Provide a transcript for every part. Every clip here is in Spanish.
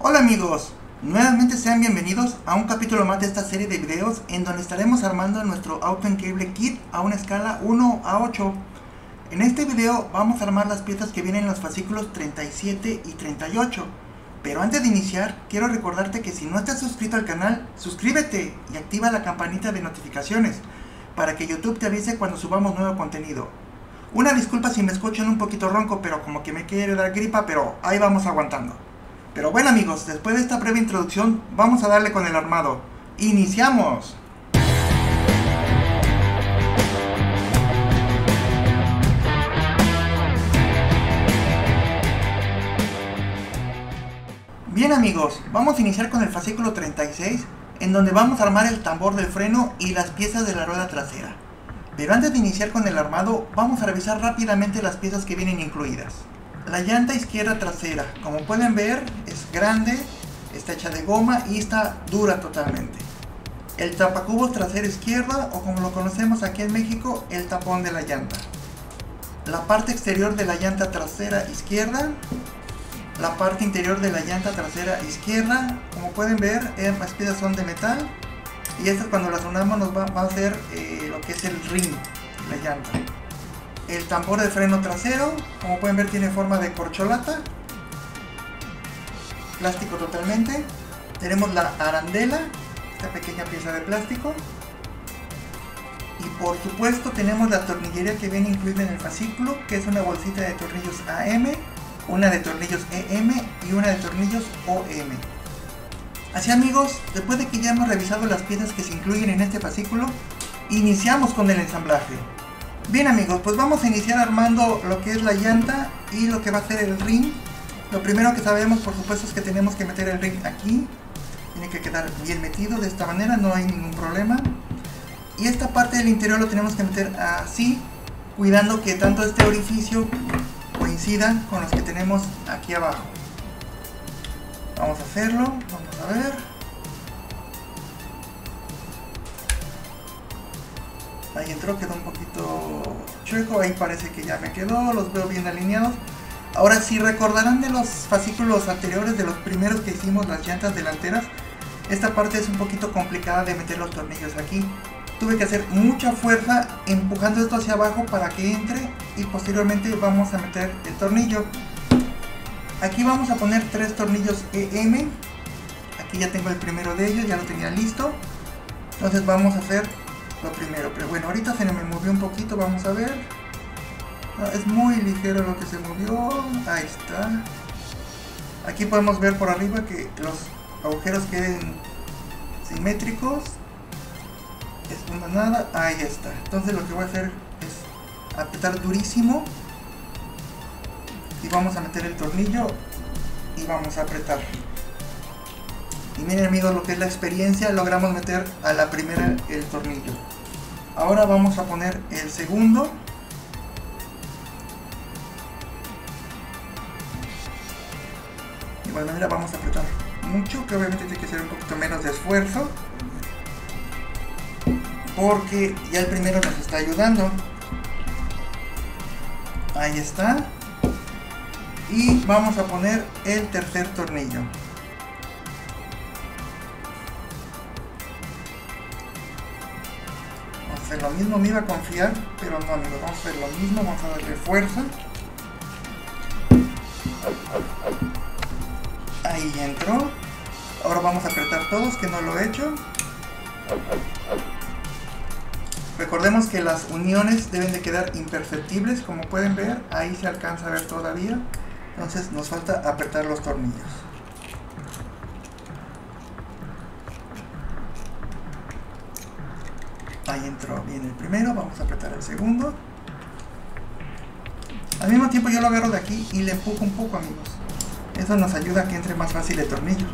Hola amigos, nuevamente sean bienvenidos a un capítulo más de esta serie de videos en donde estaremos armando nuestro auto enqueble kit a una escala 1 a 8. En este video vamos a armar las piezas que vienen en los fascículos 37 y 38. Pero antes de iniciar, quiero recordarte que si no estás suscrito al canal, suscríbete y activa la campanita de notificaciones para que YouTube te avise cuando subamos nuevo contenido. Una disculpa si me escuchan un poquito ronco, pero como que me quiere dar gripa, pero ahí vamos aguantando. Pero bueno amigos, después de esta breve introducción, vamos a darle con el armado. ¡Iniciamos! Bien amigos, vamos a iniciar con el fascículo 36, en donde vamos a armar el tambor del freno y las piezas de la rueda trasera. Pero antes de iniciar con el armado, vamos a revisar rápidamente las piezas que vienen incluidas. La llanta izquierda trasera, como pueden ver, es grande, está hecha de goma y está dura totalmente. El tapacubos trasera izquierda, o como lo conocemos aquí en México, el tapón de la llanta. La parte exterior de la llanta trasera izquierda, la parte interior de la llanta trasera izquierda, como pueden ver, ambas piezas son de metal y estas cuando las unamos nos va, a hacer eh, lo que es el ring, la llanta. El tambor de freno trasero, como pueden ver tiene forma de corcholata. Plástico totalmente. Tenemos la arandela, esta pequeña pieza de plástico. Y por supuesto tenemos la tornillería que viene incluida en el fascículo, que es una bolsita de tornillos AM, una de tornillos EM y una de tornillos OM. Así amigos, después de que ya hemos revisado las piezas que se incluyen en este fascículo, iniciamos con el ensamblaje. Bien amigos, pues vamos a iniciar armando lo que es la llanta y lo que va a ser el ring. Lo primero que sabemos por supuesto es que tenemos que meter el ring aquí. Tiene que quedar bien metido de esta manera, no hay ningún problema. Y esta parte del interior lo tenemos que meter así, cuidando que tanto este orificio coincida con los que tenemos aquí abajo. Vamos a hacerlo, vamos a ver. Ahí entró, quedó un poquito chueco, ahí parece que ya me quedó, los veo bien alineados. Ahora si recordarán de los fascículos anteriores, de los primeros que hicimos las llantas delanteras, esta parte es un poquito complicada de meter los tornillos aquí. Tuve que hacer mucha fuerza empujando esto hacia abajo para que entre y posteriormente vamos a meter el tornillo. Aquí vamos a poner tres tornillos EM. Aquí ya tengo el primero de ellos, ya lo tenía listo. Entonces vamos a hacer lo primero. Pero bueno, ahorita se me movió un poquito, vamos a ver. es muy ligero lo que se movió. Ahí está. Aquí podemos ver por arriba que los agujeros queden simétricos. Es una nada. Ahí está. Entonces lo que voy a hacer es apretar durísimo. Y vamos a meter el tornillo. Y vamos a apretar. Y miren amigos lo que es la experiencia, logramos meter a la primera el tornillo. Ahora vamos a poner el segundo. De igual manera vamos a apretar mucho, que obviamente tiene que ser un poquito menos de esfuerzo. Porque ya el primero nos está ayudando. Ahí está. Y vamos a poner el tercer tornillo. Mismo, me iba a confiar, pero no amigos, vamos a hacer lo mismo, vamos a darle fuerza. Ahí entró. Ahora vamos a apretar todos, que no lo he hecho. Recordemos que las uniones deben de quedar imperceptibles, como pueden ver, ahí se alcanza a ver todavía. Entonces nos falta apretar los tornillos. Ahí entró bien el primero, vamos a apretar el segundo. Al mismo tiempo yo lo agarro de aquí y le empujo un poco amigos. Eso nos ayuda a que entre más fácil el tornillo.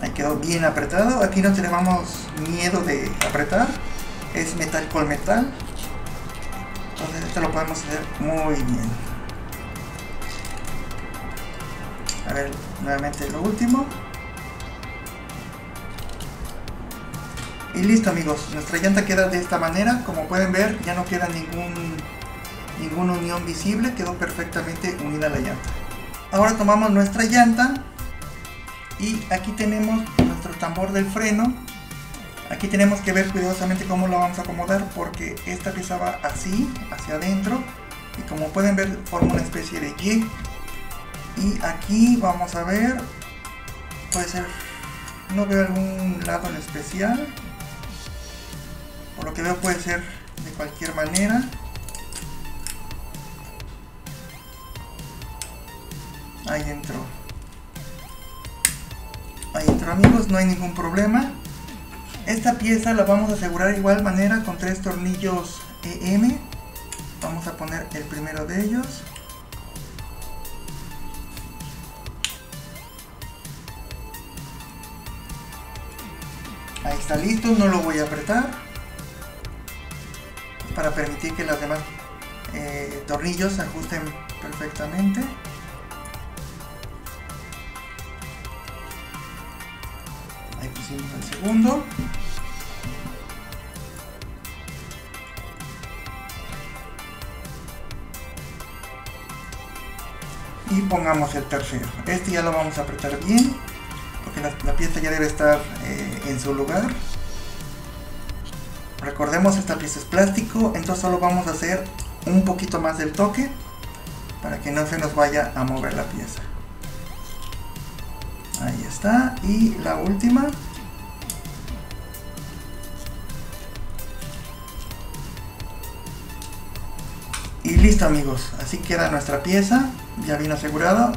Ahí quedó bien apretado. Aquí no tenemos miedo de apretar. Es metal con metal. Entonces esto lo podemos hacer muy bien. A ver, nuevamente lo último. Y listo amigos, nuestra llanta queda de esta manera, como pueden ver ya no queda ningún ninguna unión visible, quedó perfectamente unida la llanta. Ahora tomamos nuestra llanta y aquí tenemos nuestro tambor del freno. Aquí tenemos que ver cuidadosamente cómo lo vamos a acomodar porque esta pieza va así, hacia adentro y como pueden ver forma una especie de Y. Y aquí vamos a ver, puede ser, no veo algún lado en especial. Por lo que veo puede ser de cualquier manera. Ahí entró. Ahí entró amigos, no hay ningún problema. Esta pieza la vamos a asegurar de igual manera con tres tornillos EM. Vamos a poner el primero de ellos. Está listo, no lo voy a apretar. Para permitir que los demás eh, tornillos se ajusten perfectamente. Ahí pusimos el segundo. Y pongamos el tercero. Este ya lo vamos a apretar bien. La, pieza ya debe estar eh, en su lugar. Recordemos esta pieza es plástico. Entonces solo vamos a hacer un poquito más del toque. Para que no se nos vaya a mover la pieza. Ahí está. Y la última. Y listo amigos. Así queda nuestra pieza. Ya bien asegurada.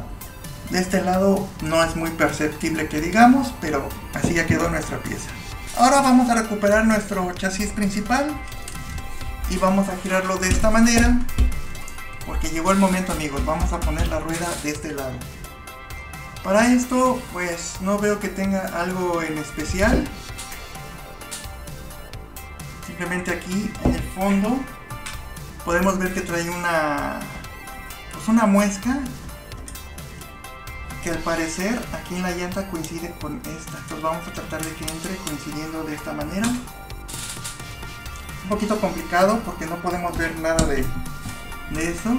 De este lado no es muy perceptible que digamos. Pero así ya quedó nuestra pieza. Ahora vamos a recuperar nuestro chasis principal. Y vamos a girarlo de esta manera. Porque llegó el momento amigos. Vamos a poner la rueda de este lado. Para esto, pues no veo que tenga algo en especial. Simplemente aquí en el fondo podemos ver que trae una pues una muesca que al parecer aquí en la llanta coincide con esta. Entonces vamos a tratar de que entre coincidiendo de esta manera. Un poquito complicado porque no podemos ver nada de, de eso.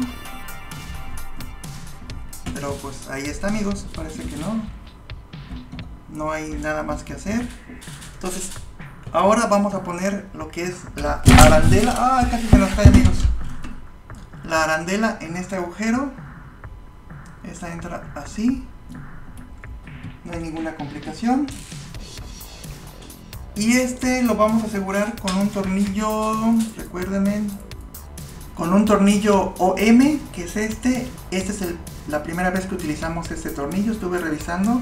Pero pues ahí está amigos, parece que no. No hay nada más que hacer. Entonces, ahora vamos a poner lo que es la arandela. Ah, casi se nos cae amigos. La arandela en este agujero. Esta entra así. No hay ninguna complicación. Y este lo vamos a asegurar con un tornillo, recuérdenme, con un tornillo OM, que es este. Este es el la primera vez que utilizamos este tornillo estuve revisando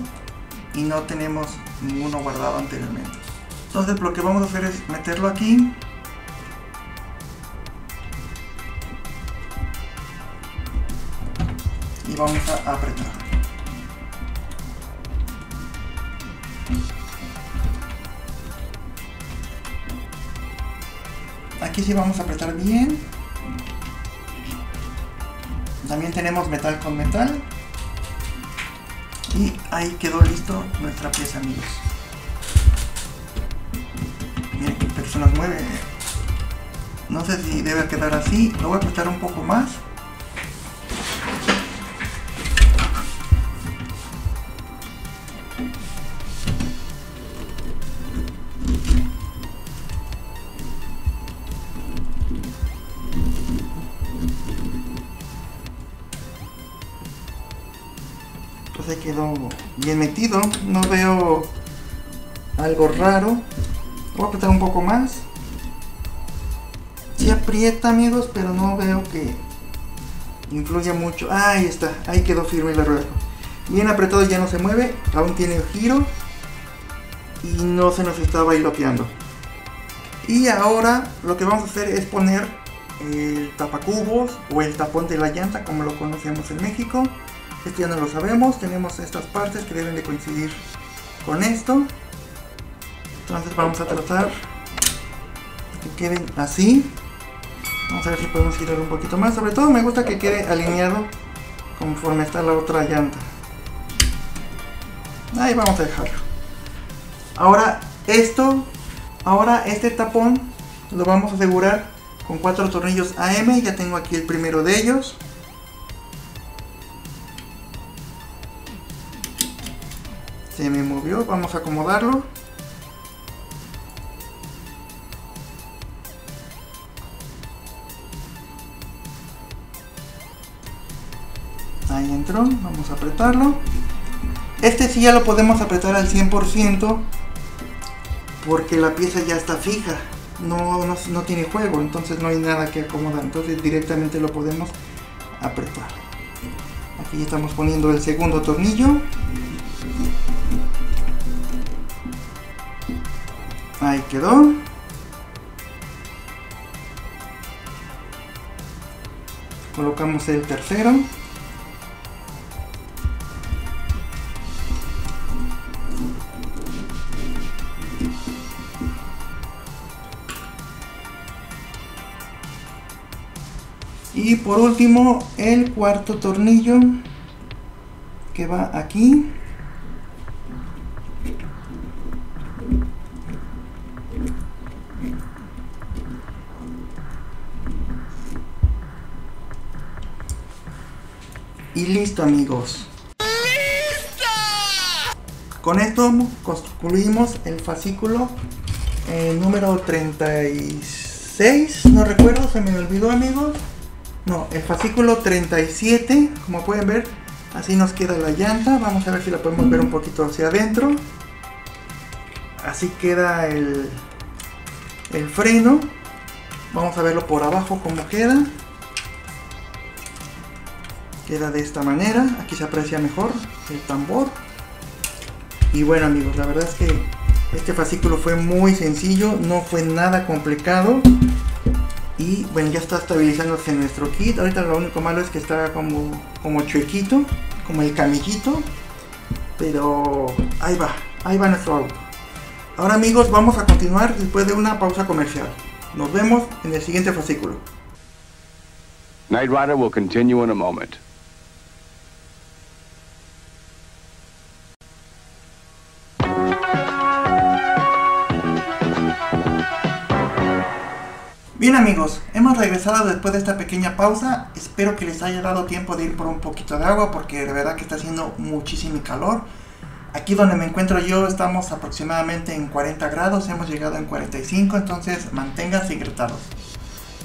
y no tenemos ninguno guardado anteriormente entonces lo que vamos a hacer es meterlo aquí vamos a apretar aquí sí vamos a apretar bien también tenemos metal con metal. Y ahí quedó listo nuestra pieza, amigos. Miren, se nos mueve. No sé si debe quedar así. Lo voy a apretar un poco más. Ahí quedó bien metido no veo algo raro. Voy a apretar un poco más. Sí aprieta amigos pero no veo que influya mucho. Ahí está ahí quedó firme la rueda. Bien apretado ya no se mueve aún tiene giro y no se nos está bailoteando y ahora lo que vamos a hacer es poner el tapacubos o el tapón de la llanta como lo conocemos en México esto ya no lo sabemos tenemos estas partes que deben de coincidir con esto. Entonces vamos a tratar que queden así. Vamos a ver si podemos girar un poquito más. Sobre todo me gusta que quede alineado conforme está la otra llanta. Ahí vamos a dejarlo. Ahora esto ahora este tapón lo vamos a asegurar con cuatro tornillos AM. Ya tengo aquí el primero de ellos. Vamos a acomodarlo. Ahí entró, vamos a apretarlo. Este sí ya lo podemos apretar al 100% porque la pieza ya está fija. No, no, tiene juego, entonces no hay nada que acomodar. Entonces directamente lo podemos apretar. Aquí estamos poniendo el segundo tornillo. Ahí quedó. Colocamos el tercero. Y por último, el cuarto tornillo que va aquí. Listo amigos. Con esto concluimos el fascículo eh, número 36. No recuerdo, se me olvidó amigos. No, el fascículo 37, como pueden ver, así nos queda la llanta. Vamos a ver si la podemos ver un poquito hacia adentro. Así queda el, el freno. Vamos a verlo por abajo como queda. Queda de esta manera. Aquí se aprecia mejor el tambor. Y bueno amigos, la verdad es que este fascículo fue muy sencillo. No fue nada complicado. Y bueno, ya está estabilizándose nuestro kit. Ahorita lo único malo es que está como, como chuequito, como el camillito. Pero ahí va, ahí va nuestro auto. Ahora amigos, vamos a continuar después de una pausa comercial. Nos vemos en el siguiente fascículo. Night Rider will continue in a moment. Bien amigos, hemos regresado después de esta pequeña pausa. Espero que les haya dado tiempo de ir por un poquito de agua porque de verdad que está haciendo muchísimo calor. Aquí donde me encuentro yo estamos aproximadamente en 40 grados, hemos llegado en 45, entonces manténganse hidratados.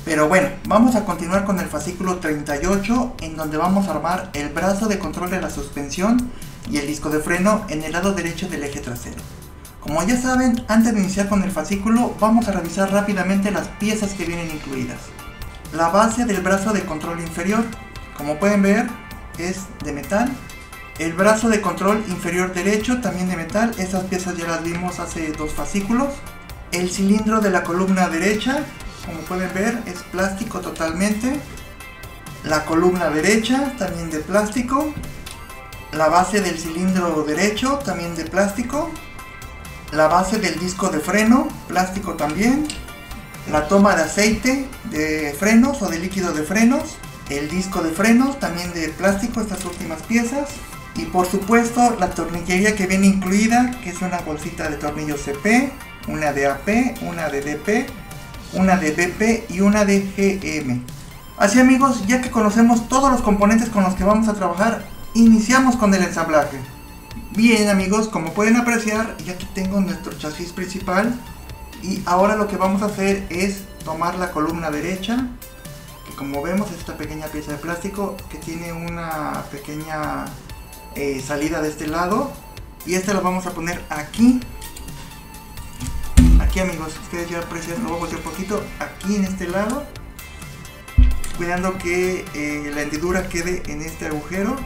Pero bueno, vamos a continuar con el fascículo 38 en donde vamos a armar el brazo de control de la suspensión y el disco de freno en el lado derecho del eje trasero. Como ya saben, antes de iniciar con el fascículo, vamos a revisar rápidamente las piezas que vienen incluidas. La base del brazo de control inferior, como pueden ver, es de metal. El brazo de control inferior derecho, también de metal, esas piezas ya las vimos hace dos fascículos. El cilindro de la columna derecha, como pueden ver, es plástico totalmente. La columna derecha, también de plástico. La base del cilindro derecho, también de plástico la base del disco de freno, plástico también, la toma de aceite de frenos o de líquido de frenos, el disco de frenos también de plástico, estas últimas piezas, y por supuesto la tornillería que viene incluida, que es una bolsita de tornillos CP, una de AP, una de DP, una de BP y una de GM. Así amigos, ya que conocemos todos los componentes con los que vamos a trabajar, iniciamos con el ensamblaje. Bien amigos, como pueden apreciar, ya aquí tengo nuestro chasis principal. Y ahora lo que vamos a hacer es tomar la columna derecha, que como vemos es esta pequeña pieza de plástico que tiene una pequeña eh, salida de este lado. Y esta la vamos a poner aquí. Aquí amigos, ustedes ya aprecian, lo voy a un poquito, aquí en este lado, cuidando que eh, la hendidura quede en este agujero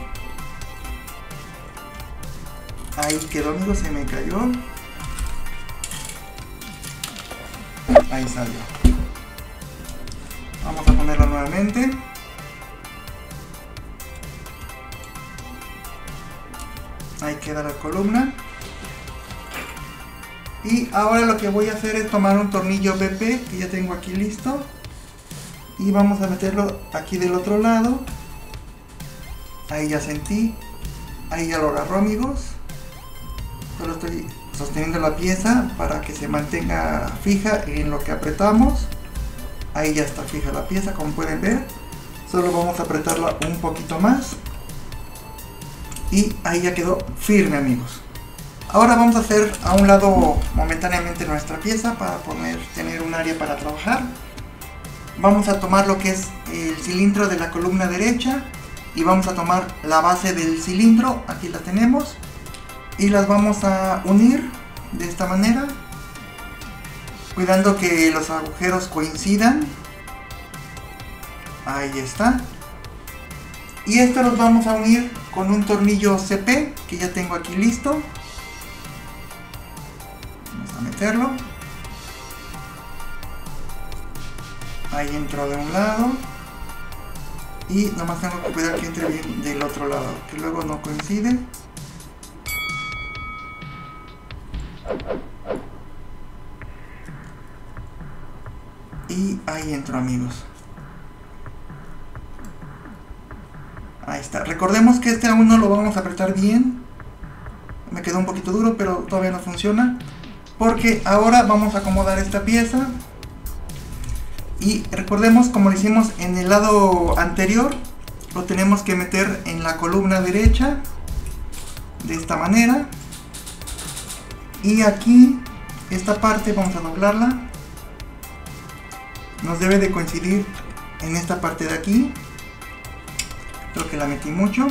Ahí quedó, amigos, se me cayó. Ahí salió. Vamos a ponerlo nuevamente. Ahí queda la columna. Y ahora lo que voy a hacer es tomar un tornillo BP que ya tengo aquí listo. Y vamos a meterlo aquí del otro lado. Ahí ya sentí. Ahí ya lo agarró amigos. Solo estoy sosteniendo la pieza para que se mantenga fija en lo que apretamos. Ahí ya está fija la pieza, como pueden ver. Solo vamos a apretarla un poquito más. Y ahí ya quedó firme amigos. Ahora vamos a hacer a un lado momentáneamente nuestra pieza para poder tener un área para trabajar. Vamos a tomar lo que es el cilindro de la columna derecha y vamos a tomar la base del cilindro, aquí la tenemos, y las vamos a unir de esta manera, cuidando que los agujeros coincidan. Ahí está. Y esto los vamos a unir con un tornillo CP que ya tengo aquí listo. Vamos a meterlo. Ahí entró de un lado. Y nomás tengo que cuidar que entre bien del otro lado, que luego no coincide. Y ahí entro amigos. Ahí está. Recordemos que este aún no lo vamos a apretar bien. Me quedó un poquito duro, pero todavía no funciona. Porque ahora vamos a acomodar esta pieza. Y recordemos como lo hicimos en el lado anterior. Lo tenemos que meter en la columna derecha. De esta manera. Y aquí, esta parte vamos a doblarla. Nos debe de coincidir en esta parte de aquí. Creo que la metí mucho.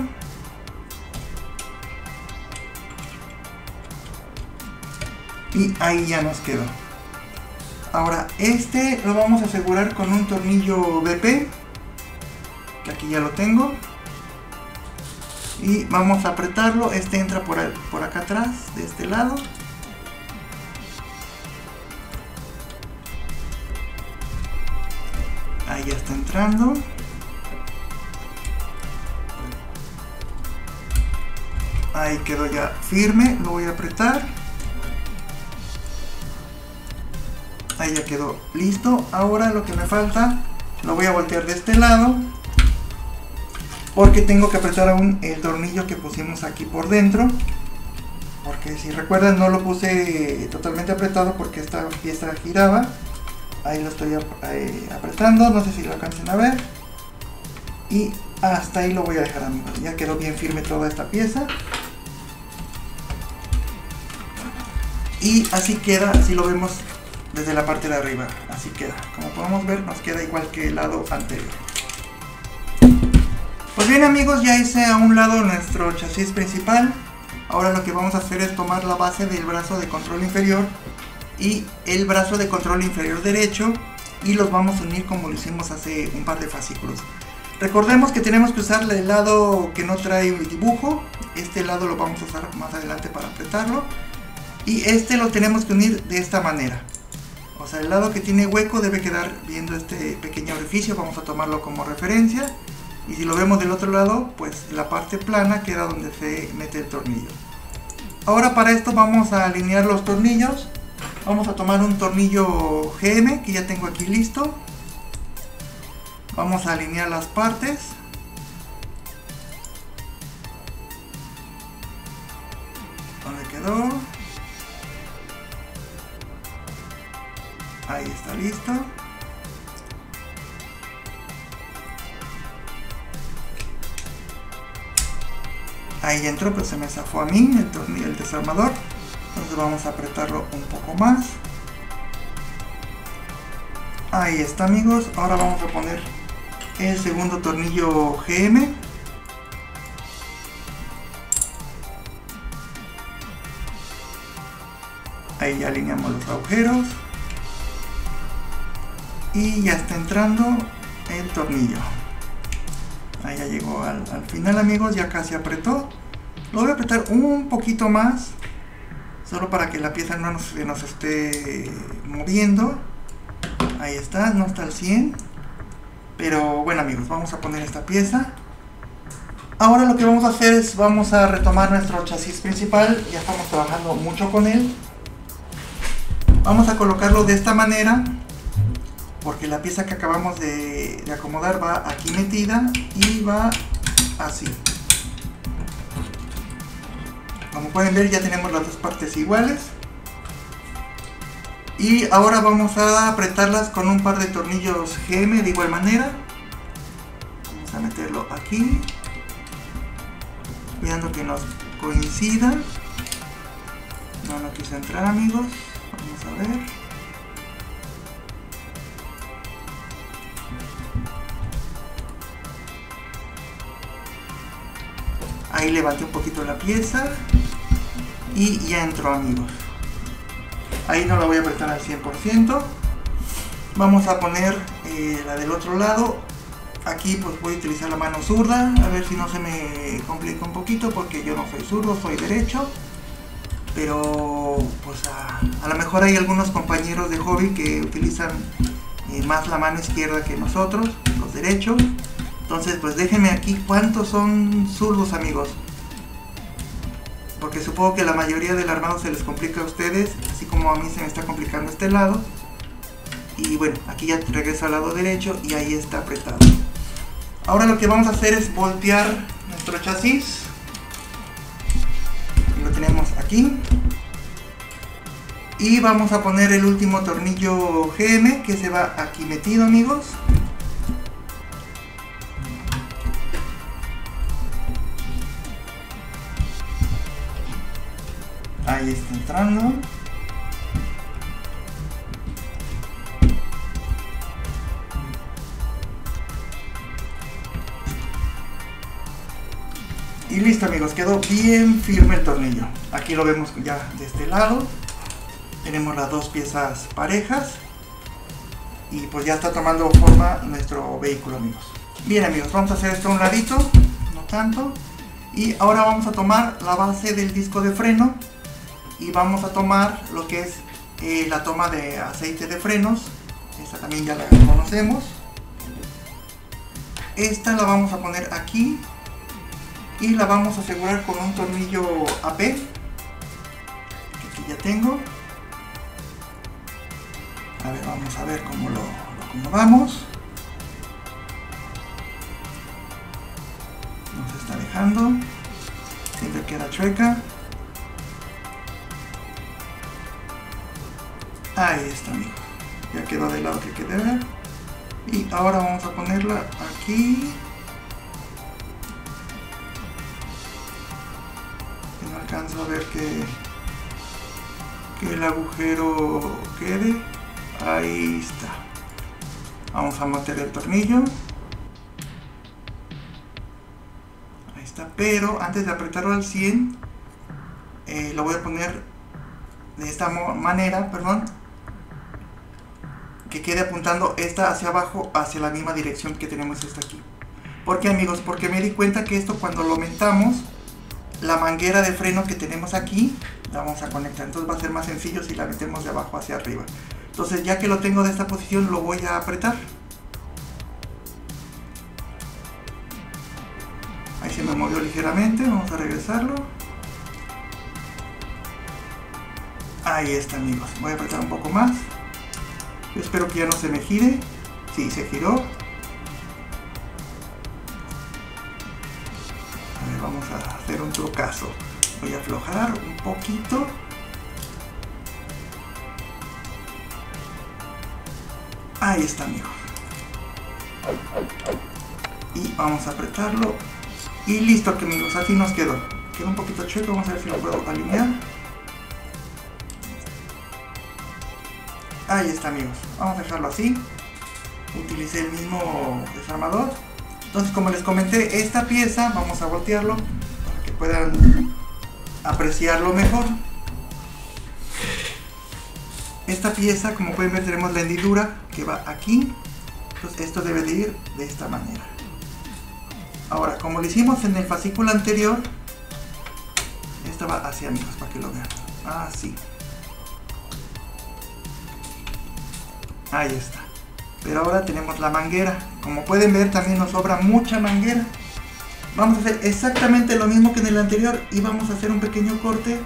Y ahí ya nos quedó. Ahora, este lo vamos a asegurar con un tornillo BP. Que aquí ya lo tengo. Y vamos a apretarlo. Este entra por, por acá atrás, de este lado. Entrando. Ahí quedó ya firme. Lo voy a apretar. Ahí ya quedó listo. Ahora lo que me falta, lo voy a voltear de este lado. Porque tengo que apretar aún el tornillo que pusimos aquí por dentro. Porque si recuerdan no lo puse totalmente apretado porque esta pieza giraba. Ahí lo estoy apretando, no sé si lo alcancen a ver. Y hasta ahí lo voy a dejar amigos. Ya quedó bien firme toda esta pieza. Y así queda, si lo vemos desde la parte de arriba. Así queda. Como podemos ver, nos queda igual que el lado anterior. Pues bien amigos, ya hice a un lado nuestro chasis principal. Ahora lo que vamos a hacer es tomar la base del brazo de control inferior y el brazo de control inferior derecho y los vamos a unir como lo hicimos hace un par de fascículos. Recordemos que tenemos que usar el lado que no trae un dibujo. Este lado lo vamos a usar más adelante para apretarlo. Y este lo tenemos que unir de esta manera. O sea, el lado que tiene hueco debe quedar viendo este pequeño orificio. Vamos a tomarlo como referencia. Y si lo vemos del otro lado, pues la parte plana queda donde se mete el tornillo. Ahora para esto vamos a alinear los tornillos. Vamos a tomar un tornillo GM que ya tengo aquí listo. Vamos a alinear las partes. ¿Dónde quedó? Ahí está listo. Ahí entró, pero se me zafó a mí el tornillo, el desarmador. Vamos a apretarlo un poco más. Ahí está amigos. Ahora vamos a poner el segundo tornillo GM. Ahí ya alineamos los agujeros. Y ya está entrando el tornillo. Ahí ya llegó al, al final amigos, ya casi apretó. Lo voy a apretar un poquito más. Solo para que la pieza no nos, nos esté moviendo. Ahí está, no está al 100. Pero bueno amigos, vamos a poner esta pieza. Ahora lo que vamos a hacer es, vamos a retomar nuestro chasis principal. Ya estamos trabajando mucho con él. Vamos a colocarlo de esta manera. Porque la pieza que acabamos de acomodar va aquí metida y va así. Como pueden ver ya tenemos las dos partes iguales. Y ahora vamos a apretarlas con un par de tornillos GM de igual manera. Vamos a meterlo aquí. Cuidando que nos coincida. No, no quise entrar amigos. Vamos a ver. Ahí levanté un poquito la pieza. Y ya entró amigos. Ahí no la voy a apretar al 100%. Vamos a poner eh, la del otro lado. Aquí pues voy a utilizar la mano zurda. A ver si no se me complica un poquito porque yo no soy zurdo, soy derecho. Pero pues a, a lo mejor hay algunos compañeros de hobby que utilizan eh, más la mano izquierda que nosotros, los derechos. Entonces pues déjenme aquí cuántos son zurdos amigos porque supongo que la mayoría del armado se les complica a ustedes, así como a mí se me está complicando este lado. Y bueno, aquí ya regreso al lado derecho y ahí está apretado. Ahora lo que vamos a hacer es voltear nuestro chasis. Lo tenemos aquí. Y vamos a poner el último tornillo GM que se va aquí metido amigos. Ahí está entrando. Y listo amigos, quedó bien firme el tornillo. Aquí lo vemos ya de este lado. Tenemos las dos piezas parejas. Y pues ya está tomando forma nuestro vehículo amigos. Bien amigos, vamos a hacer esto a un ladito, no tanto. Y ahora vamos a tomar la base del disco de freno y vamos a tomar lo que es eh, la toma de aceite de frenos. Esta también ya la conocemos. Esta la vamos a poner aquí y la vamos a asegurar con un tornillo AP que aquí ya tengo. A ver vamos a ver cómo lo, lo acomodamos. Nos está dejando siempre queda chueca Ahí está, amigos. Ya quedó del lado que quede ver. Y ahora vamos a ponerla aquí. No alcanzo a ver que, que el agujero quede. Ahí está. Vamos a meter el tornillo. Ahí está. Pero antes de apretarlo al 100, eh, lo voy a poner de esta manera, perdón, que quede apuntando esta hacia abajo, hacia la misma dirección que tenemos esta aquí. ¿Por qué amigos? Porque me di cuenta que esto cuando lo aumentamos, la manguera de freno que tenemos aquí, la vamos a conectar. Entonces va a ser más sencillo si la metemos de abajo hacia arriba. Entonces ya que lo tengo de esta posición, lo voy a apretar. Ahí se me movió ligeramente, vamos a regresarlo. Ahí está amigos, voy a apretar un poco más espero que ya no se me gire. Sí, se giró. A ver, vamos a hacer un trucazo. Voy a aflojar un poquito. Ahí está, amigos. Y vamos a apretarlo. Y listo, amigos. Así nos quedó. Quedó un poquito chueco. Vamos a ver si lo puedo alinear. Ahí está amigos, vamos a dejarlo así. Utilicé el mismo desarmador. Entonces como les comenté, esta pieza vamos a voltearlo para que puedan apreciarlo mejor. Esta pieza, como pueden ver, tenemos la hendidura que va aquí. Entonces esto debe de ir de esta manera. Ahora, como lo hicimos en el fascículo anterior, esta va hacia amigos, para que lo vean. Así. Ahí está. Pero ahora tenemos la manguera. Como pueden ver también nos sobra mucha manguera. Vamos a hacer exactamente lo mismo que en el anterior y vamos a hacer un pequeño corte.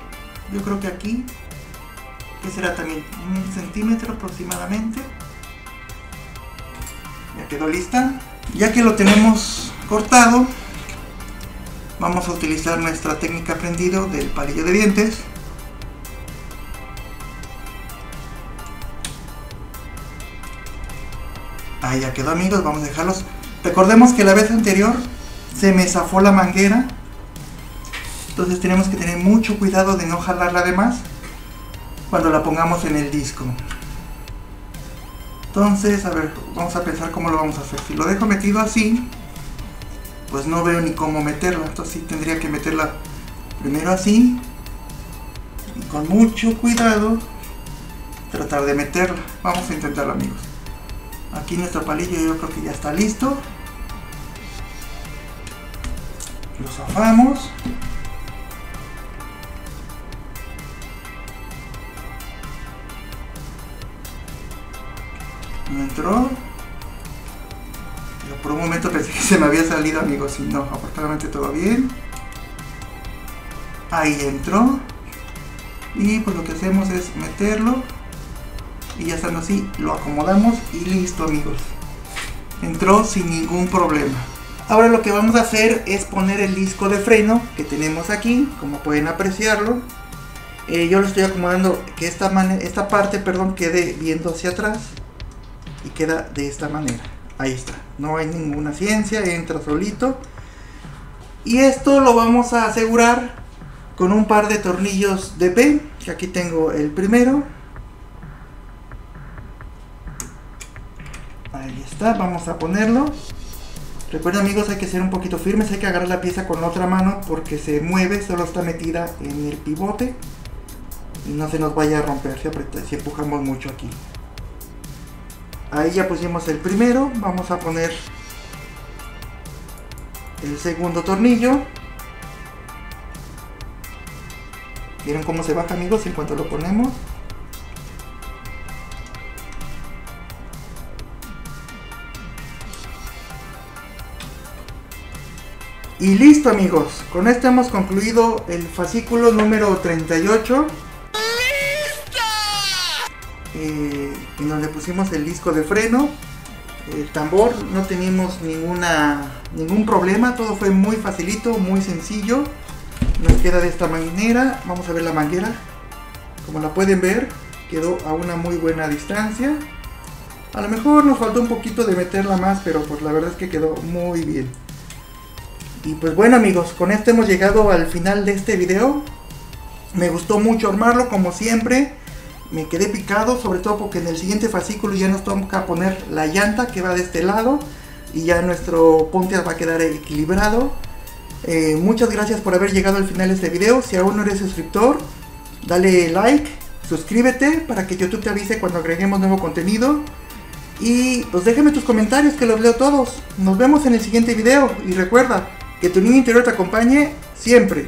Yo creo que aquí, que será también un centímetro aproximadamente. Ya quedó lista. Ya que lo tenemos cortado, vamos a utilizar nuestra técnica prendido del palillo de dientes Ya quedó amigos, vamos a dejarlos. Recordemos que la vez anterior se me zafó la manguera. Entonces tenemos que tener mucho cuidado de no jalarla de más cuando la pongamos en el disco. Entonces, a ver, vamos a pensar cómo lo vamos a hacer. Si lo dejo metido así, pues no veo ni cómo meterla. Entonces tendría que meterla primero así. Y con mucho cuidado tratar de meterla. Vamos a intentarlo amigos. Aquí nuestro palillo yo creo que ya está listo. Lo zafamos. Entró. Yo por un momento pensé que se me había salido amigos y no, afortunadamente todo bien. Ahí entró. Y pues lo que hacemos es meterlo. Y ya estando así, lo acomodamos y listo amigos. Entró sin ningún problema. Ahora lo que vamos a hacer es poner el disco de freno que tenemos aquí, como pueden apreciarlo. Eh, yo lo estoy acomodando que esta, esta parte perdón, quede viendo hacia atrás y queda de esta manera. Ahí está, no hay ninguna ciencia, entra solito. Y esto lo vamos a asegurar con un par de tornillos de P, que aquí tengo el primero. Ahí vamos a ponerlo. Recuerden amigos, hay que ser un poquito firmes, hay que agarrar la pieza con la otra mano porque se mueve, solo está metida en el pivote y no se nos vaya a romper si, si empujamos mucho aquí. Ahí ya pusimos el primero. Vamos a poner el segundo tornillo. ¿Vieron cómo se baja amigos en cuanto lo ponemos? Y listo amigos, con esto hemos concluido el fascículo número 38 eh, en donde pusimos el disco de freno, el tambor, no teníamos ninguna, ningún problema, todo fue muy facilito, muy sencillo. Nos queda de esta manera, vamos a ver la manguera, como la pueden ver, quedó a una muy buena distancia. A lo mejor nos faltó un poquito de meterla más, pero pues la verdad es que quedó muy bien. Y pues bueno amigos, con esto hemos llegado al final de este video. Me gustó mucho armarlo como siempre me quedé picado, sobre todo porque en el siguiente fascículo ya nos toca poner la llanta que va de este lado y ya nuestro Pontiac va a quedar equilibrado. Eh, muchas gracias por haber llegado al final de este video. Si aún no eres suscriptor, dale like, suscríbete para que YouTube te avise cuando agreguemos nuevo contenido. Y pues déjame tus comentarios que los leo todos. Nos vemos en el siguiente video y recuerda que tu niño interior te acompañe siempre.